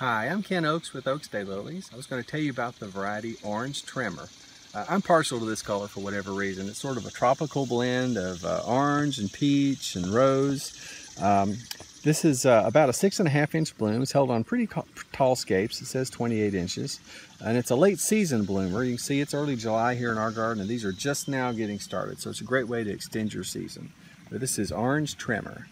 Hi, I'm Ken Oakes with Oakes Day Lilies. I was going to tell you about the variety Orange Tremor. Uh, I'm partial to this color for whatever reason. It's sort of a tropical blend of uh, orange and peach and rose. Um, this is uh, about a six and a half inch bloom. It's held on pretty tall scapes. It says 28 inches. And it's a late season bloomer. You can see it's early July here in our garden and these are just now getting started. So it's a great way to extend your season. But this is Orange Tremor.